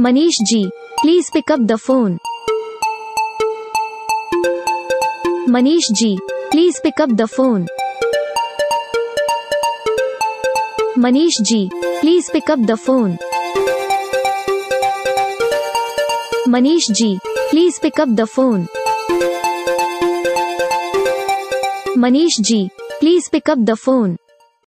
Manish ji, please pick up the phone. Manish ji, please pick up the phone. Manish ji, please pick up the phone. Manish ji, please pick up the phone. Manish ji, please pick up the phone.